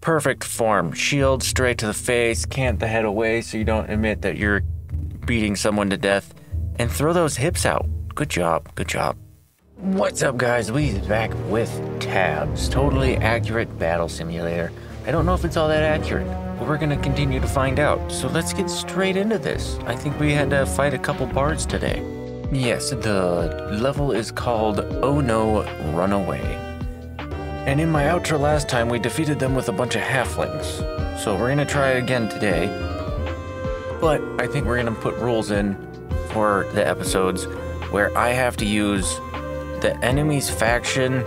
Perfect form. Shield straight to the face, cant the head away so you don't admit that you're beating someone to death. And throw those hips out. Good job, good job. What's up, guys? We back with Tabs. Totally accurate battle simulator. I don't know if it's all that accurate, but we're gonna continue to find out. So let's get straight into this. I think we had to fight a couple bards today. Yes, the level is called Oh No Runaway. And in my outro last time, we defeated them with a bunch of halflings. So we're gonna try again today. But I think we're gonna put rules in for the episodes where I have to use the enemy's faction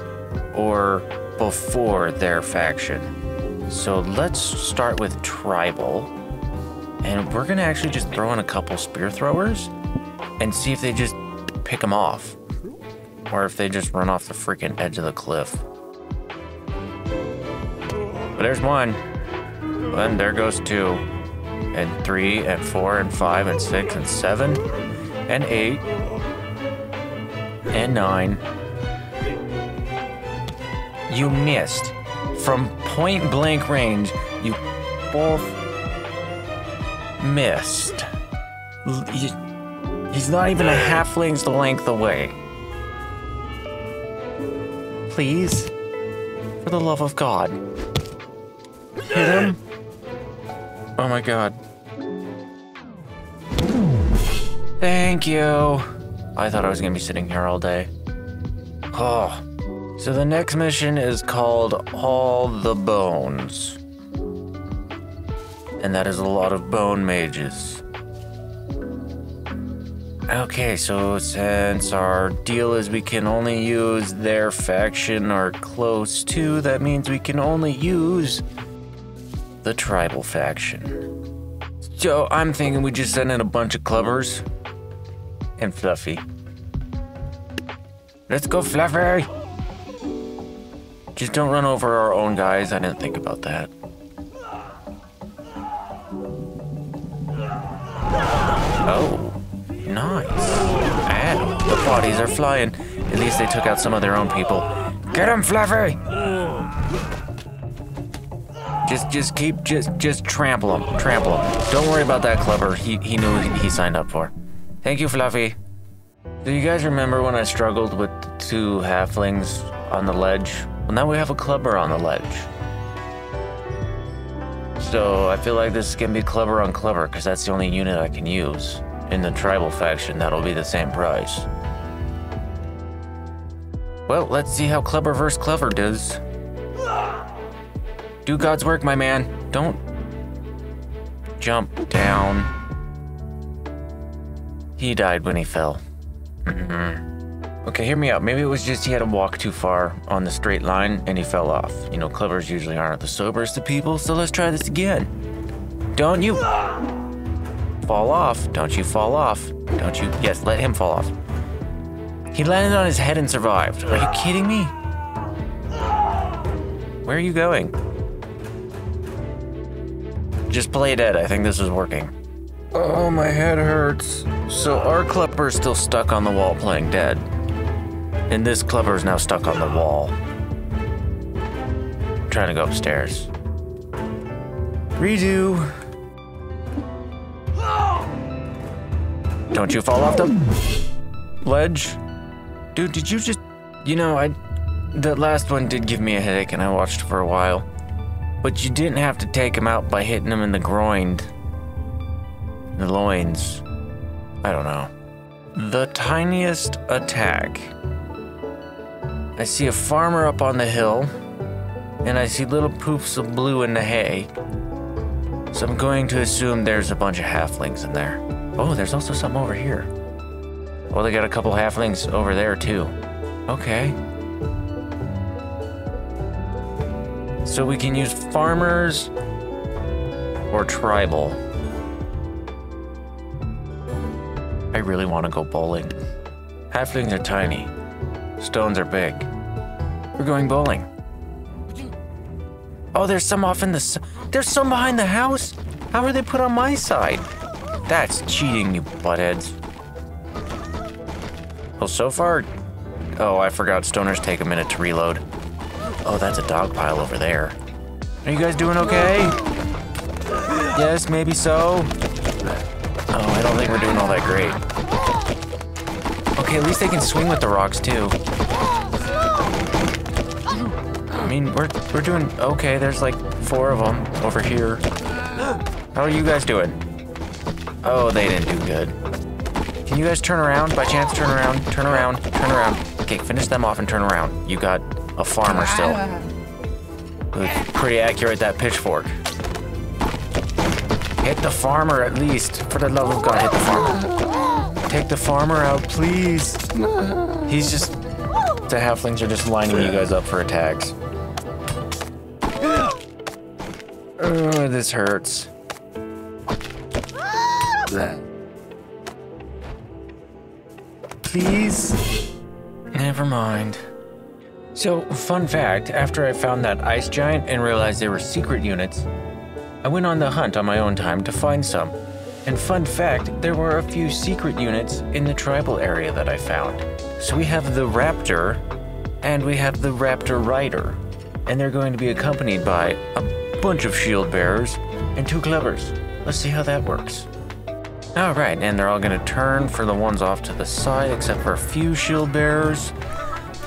or before their faction. So let's start with tribal. And we're gonna actually just throw in a couple spear throwers and see if they just pick them off. Or if they just run off the freaking edge of the cliff. There's one. And there goes two. And three, and four, and five, and six, and seven, and eight, and nine. You missed. From point blank range, you both missed. He's not even a halfling's length away. Please, for the love of God, hit him. Oh my God. Thank you. I thought I was gonna be sitting here all day. Oh. So the next mission is called All the Bones. And that is a lot of bone mages. Okay, so since our deal is we can only use their faction or close to, that means we can only use the tribal faction. So I'm thinking we just send in a bunch of clubbers and Fluffy. Let's go, Fluffy! Just don't run over our own guys. I didn't think about that. Oh, nice. Ow, the bodies are flying. At least they took out some of their own people. Get him, Fluffy! Just, just keep, just, just trample him, trample him. Don't worry about that clever. He, he knew he, signed up for. Thank you, Fluffy. Do you guys remember when I struggled with the two halflings on the ledge? Well, now we have a clubber on the ledge. So I feel like this is gonna be clubber on clubber because that's the only unit I can use. In the tribal faction, that'll be the same price. Well, let's see how Clubber versus Clever does. Do God's work, my man. Don't jump down. He died when he fell. Mhm. Okay, hear me out. Maybe it was just he had to walk too far on the straight line and he fell off. You know, Clevers usually aren't the soberest of people, so let's try this again. Don't you fall off. Don't you fall off. Don't you. Yes, let him fall off. He landed on his head and survived. Are you kidding me? Where are you going? Just play dead. I think this is working. Oh, my head hurts. So our Clubber's still stuck on the wall playing dead. And this Clubber's now stuck on the wall. trying to go upstairs. Redo. Don't you fall off the ledge? Dude, did you just. You know, I. That last one did give me a headache and I watched for a while. But you didn't have to take him out by hitting him in the groin. The loins. I don't know. The tiniest attack. I see a farmer up on the hill, and I see little poofs of blue in the hay. So I'm going to assume there's a bunch of halflings in there. Oh, there's also something over here. Oh, they got a couple halflings over there too. Okay. So we can use farmers or tribal. I really want to go bowling. Halflings are tiny. Stones are big. We're going bowling. Oh, there's some off in the. There's some behind the house. How are they put on my side? That's cheating, you buttheads. Well, so far. Oh, I forgot stoners take a minute to reload. Oh, that's a dog pile over there. Are you guys doing okay? Yes, maybe so. Oh, I don't think we're doing all that great. Okay, at least they can swing with the rocks too. I mean, we're we're doing okay. There's like four of them over here. How are you guys doing? Oh, they didn't do good. Can you guys turn around? By chance, turn around, turn around, turn around. Okay, finish them off and turn around. You got a farmer still. Ah. Pretty accurate, that pitchfork. Hit the farmer at least. For the love of God, hit the farmer. Take the farmer out, please. He's just... The halflings are just lining you guys up for attacks. Oh, this hurts. Please? Never mind. So, fun fact after I found that ice giant and realized they were secret units, I went on the hunt on my own time to find some. And fun fact, there were a few secret units in the tribal area that I found. So we have the Raptor, and we have the Raptor Rider, and they're going to be accompanied by a bunch of shield bearers and two clubbers. Let's see how that works. Alright, and they're all going to turn for the ones off to the side, except for a few shield bearers.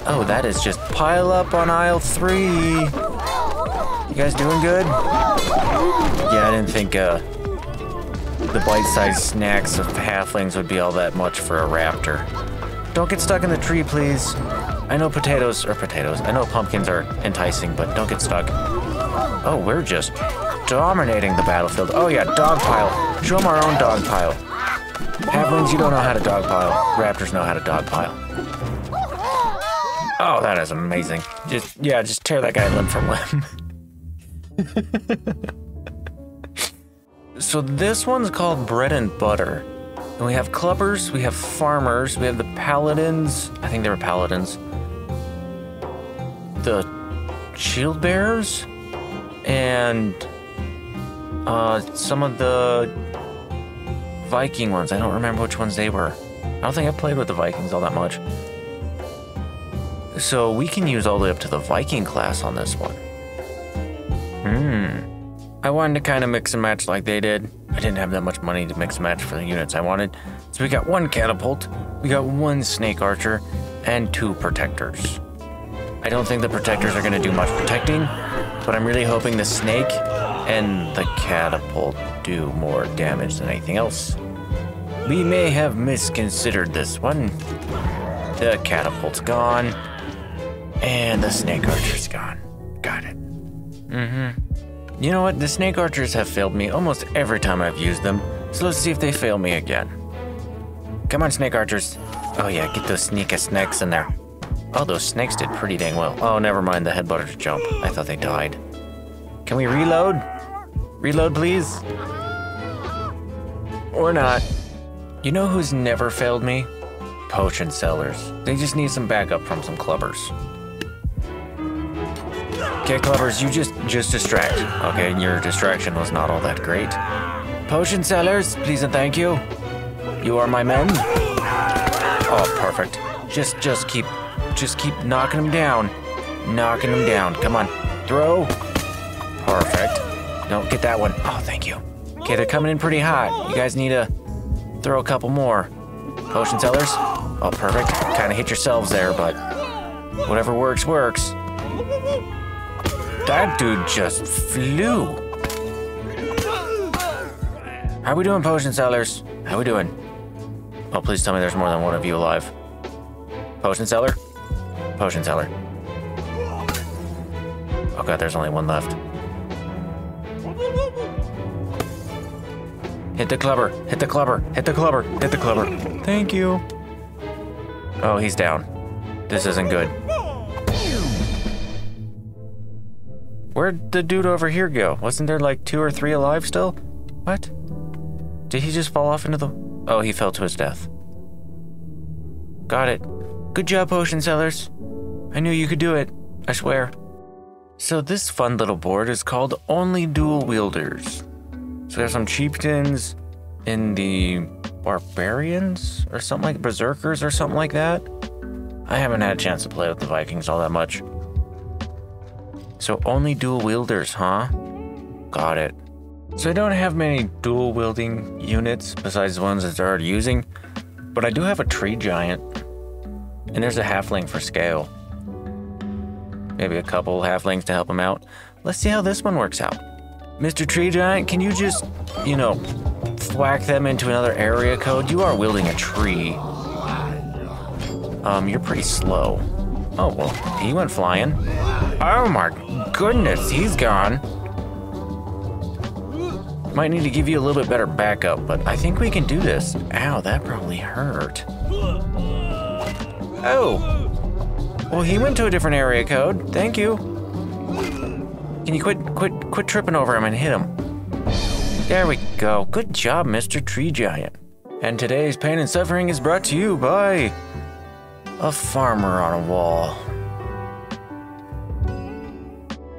Oh, that is just pile up on aisle three. You guys doing good? Yeah, I didn't think uh, the bite-sized snacks of halflings would be all that much for a raptor. Don't get stuck in the tree, please. I know potatoes, or potatoes, I know pumpkins are enticing, but don't get stuck. Oh, we're just dominating the battlefield. Oh yeah, dog pile. Show them our own dog pile. Halflings, you don't know how to dog pile. Raptors know how to dog pile. Oh, that is amazing. Just, yeah, just tear that guy limb from limb. so this one's called Bread and Butter. And we have clubbers, we have farmers, we have the paladins. I think they were paladins. The shield bearers and uh, some of the Viking ones. I don't remember which ones they were. I don't think I played with the Vikings all that much. So we can use all the way up to the Viking class on this one. Hmm. I wanted to kind of mix and match like they did. I didn't have that much money to mix and match for the units I wanted. So we got one catapult, we got one snake archer, and two protectors. I don't think the protectors are going to do much protecting, but I'm really hoping the snake and the catapult do more damage than anything else. We may have misconsidered this one. The catapult's gone, and the snake archer's gone. Got it. Mm-hmm. You know what? The snake archers have failed me almost every time I've used them, so let's see if they fail me again. Come on, snake archers. Oh yeah, get those sneaky snakes in there. Oh, those snakes did pretty dang well. Oh, never mind the headbutters jump. I thought they died. Can we reload? Reload, please. Or not. You know who's never failed me? Potion sellers. They just need some backup from some clubbers. Okay, clubbers, you just just distract. Okay, your distraction was not all that great. Potion sellers, please and thank you. You are my men. Oh, perfect. Just just keep just keep knocking them down. Knocking them down. Come on. Throw. Perfect. No, get that one. Oh, thank you. Okay, they're coming in pretty hot. You guys need to throw a couple more. Potion sellers. Oh, perfect. Kind of hit yourselves there, but whatever works, works. That dude just flew. How we doing, potion sellers? How we doing? Oh, please tell me there's more than one of you alive. Potion seller? Potion seller. Oh god, there's only one left. Hit the clubber, hit the clubber, hit the clubber, hit the clubber. Thank you. Oh, he's down. This isn't good. Where'd the dude over here go? Wasn't there like two or three alive still? What? Did he just fall off into the... Oh, he fell to his death. Got it. Good job, potion sellers. I knew you could do it. I swear. So this fun little board is called Only Dual Wielders. So there's some chieftains in the barbarians or something like berserkers or something like that. I haven't had a chance to play with the Vikings all that much. So only dual wielders, huh? Got it. So I don't have many dual wielding units besides the ones that they're already using, but I do have a tree giant. And there's a halfling for scale. Maybe a couple halflings to help him out. Let's see how this one works out. Mr. Tree Giant, can you just, you know, thwack them into another area code? You are wielding a tree. Um, you're pretty slow. Oh, well, he went flying. Oh my goodness, he's gone. Might need to give you a little bit better backup, but I think we can do this. Ow, that probably hurt. Oh! Well, he went to a different area code. Thank you. Can you quit, quit, quit tripping over him and hit him? There we go. Good job, Mr. Tree Giant. And today's pain and suffering is brought to you by a farmer on a wall.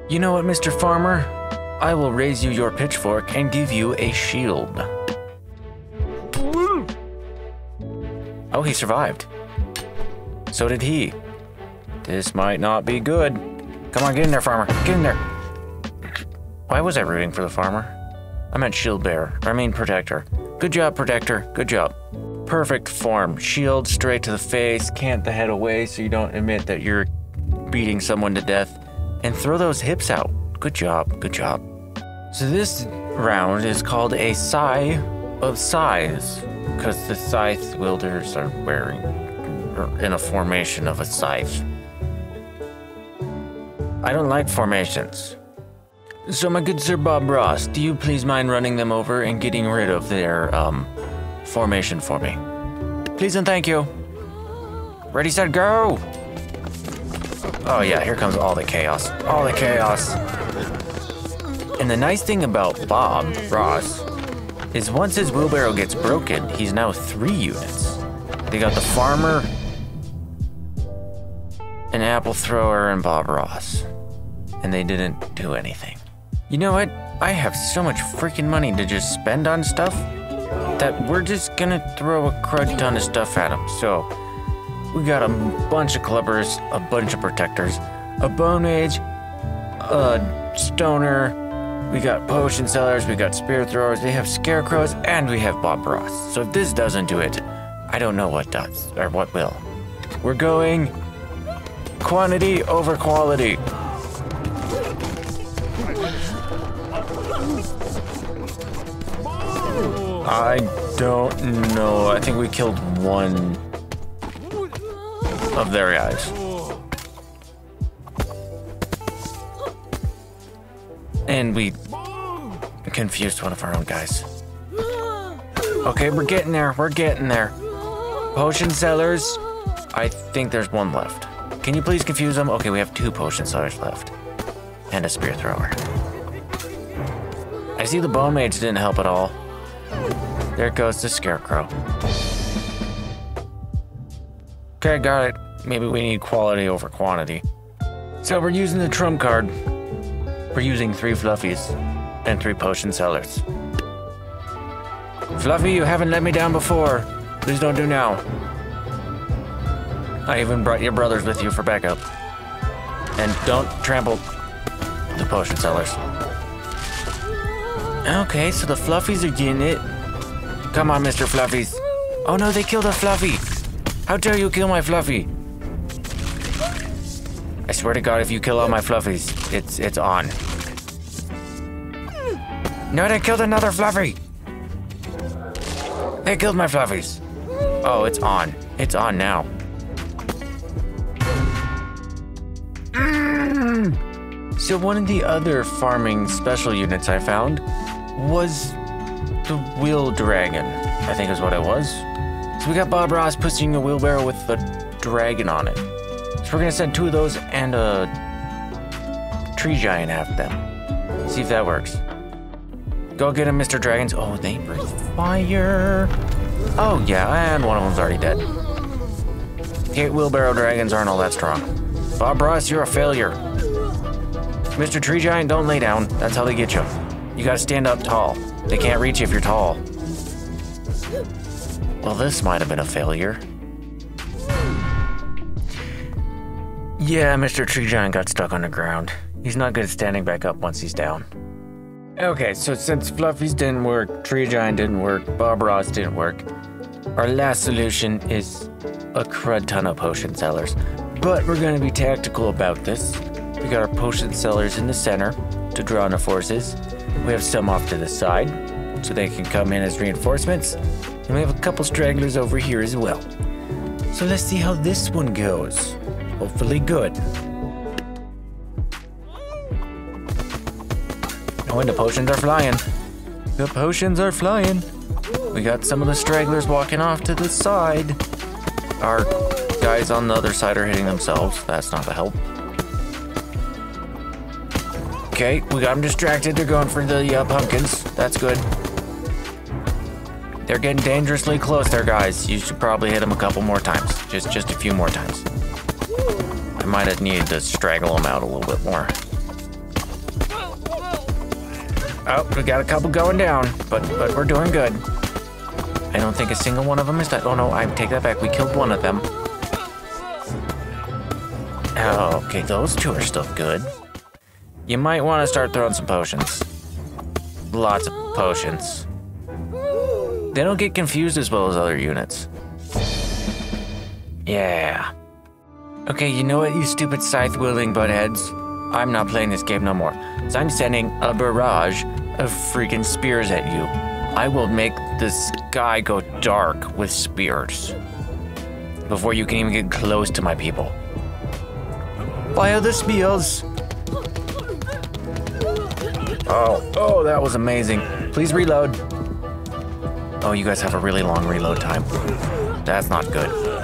You know what, Mr. Farmer? I will raise you your pitchfork and give you a shield. Oh, he survived. So did he. This might not be good. Come on, get in there, farmer. Get in there. Why was I rooting for the farmer? I meant shield bearer. I mean protector. Good job, protector. Good job. Perfect form. Shield straight to the face. Cant the head away so you don't admit that you're beating someone to death. And throw those hips out. Good job. Good job. So this round is called a Sigh of Sighs. Because the scythe wielders are wearing or in a formation of a scythe. I don't like formations. So, my good Sir Bob Ross, do you please mind running them over and getting rid of their, um, formation for me? Please and thank you. Ready, set, go! Oh yeah, here comes all the chaos. All the chaos. And the nice thing about Bob Ross is once his wheelbarrow gets broken, he's now three units. They got the farmer, an apple thrower, and Bob Ross. And they didn't do anything. You know what? I have so much freaking money to just spend on stuff that we're just gonna throw a crud ton of stuff at them. So, we got a bunch of clubbers, a bunch of protectors, a bone mage, a stoner, we got potion sellers, we got spear throwers, we have scarecrows, and we have Bob Ross. So if this doesn't do it, I don't know what does, or what will. We're going quantity over quality. I don't know. I think we killed one of their guys. And we confused one of our own guys. Okay, we're getting there. We're getting there. Potion sellers. I think there's one left. Can you please confuse them? Okay, we have two potion sellers left. And a spear thrower. I see the bone mage didn't help at all. There goes the scarecrow. Okay, got it. Maybe we need quality over quantity. So we're using the trump card. We're using three fluffies and three potion sellers. Fluffy, you haven't let me down before. Please don't do now. I even brought your brothers with you for backup. And don't trample the potion sellers. Okay, so the fluffies are getting it. Come on, Mr. Fluffies. Oh no, they killed a fluffy. How dare you kill my fluffy? I swear to God, if you kill all my fluffies, it's it's on. No, they killed another fluffy. They killed my fluffies. Oh, it's on. It's on now. So one of the other farming special units I found was the wheel dragon. I think is what it was. So we got Bob Ross pushing a wheelbarrow with the dragon on it. So we're gonna send two of those and a tree giant after them. See if that works. Go get him, Mr. Dragons. Oh, they breathe fire. Oh, yeah, and one of them's already dead. Eight wheelbarrow dragons aren't all that strong. Bob Ross, you're a failure. Mr. Tree Giant, don't lay down. That's how they get you. You gotta stand up tall. They can't reach you if you're tall. Well, this might have been a failure. Yeah, Mr. Tree Giant got stuck on the ground. He's not good at standing back up once he's down. Okay, so since Fluffy's didn't work, Tree Giant didn't work, Bob Ross didn't work, our last solution is a crud ton of potion sellers. But we're gonna be tactical about this. We got our potion sellers in the center to draw on the forces. We have some off to the side, so they can come in as reinforcements. And we have a couple stragglers over here as well. So let's see how this one goes. Hopefully good. Oh, and the potions are flying. The potions are flying. We got some of the stragglers walking off to the side. Our guys on the other side are hitting themselves. That's not a help. Okay, we got them distracted. They're going for the uh, pumpkins. That's good. They're getting dangerously close there, guys. You should probably hit them a couple more times. Just, just a few more times. I might have needed to straggle them out a little bit more. Oh, we got a couple going down, but but we're doing good. I don't think a single one of them is that. Oh no, I take that back. We killed one of them. Oh, okay, those two are still good. You might want to start throwing some potions. Lots of potions. They don't get confused as well as other units. Yeah. Okay, you know what, you stupid scythe-wielding buttheads? I'm not playing this game no more. So I'm sending a barrage of freaking spears at you. I will make the sky go dark with spears before you can even get close to my people. Fire the spears! Oh, oh, that was amazing. Please reload. Oh, you guys have a really long reload time. That's not good.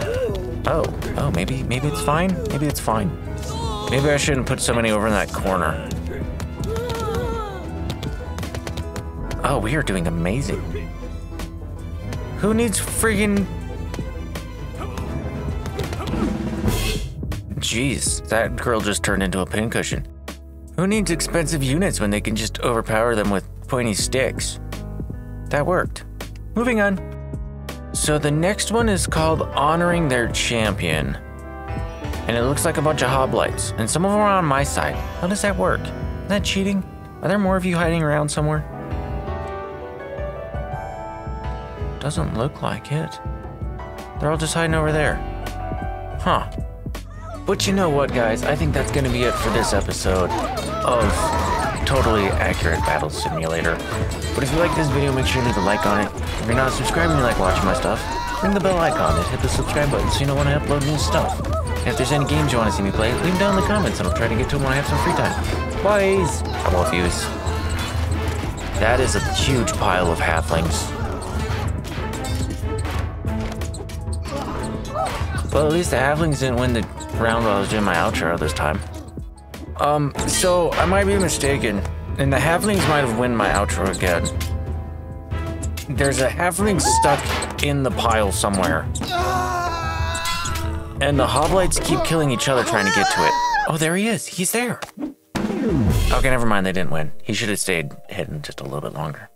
Oh, oh, maybe, maybe it's fine. Maybe it's fine. Maybe I shouldn't put so many over in that corner. Oh, we are doing amazing. Who needs friggin... Jeez, that girl just turned into a pincushion. Who needs expensive units when they can just overpower them with pointy sticks? That worked. Moving on. So the next one is called Honoring Their Champion. And it looks like a bunch of hoplites, and some of them are on my side. How does that work? Is that cheating? Are there more of you hiding around somewhere? Doesn't look like it. They're all just hiding over there. Huh. But you know what, guys? I think that's going to be it for this episode of Totally Accurate Battle Simulator. But if you like this video, make sure to leave a like on it. If you're not subscribed and you like watching my stuff, ring the bell icon and hit the subscribe button so you know when I upload new stuff. And if there's any games you want to see me play, leave them down in the comments and I'll try to get to them when I have some free time. Boys! I'm all. That is a huge pile of halflings. Well, at least the halflings didn't win the round while I was doing my outro this time. Um, so I might be mistaken, and the halflings might have won my outro again. There's a halfling stuck in the pile somewhere. And the hoplites keep killing each other trying to get to it. Oh, there he is. He's there. Okay, never mind. They didn't win. He should have stayed hidden just a little bit longer.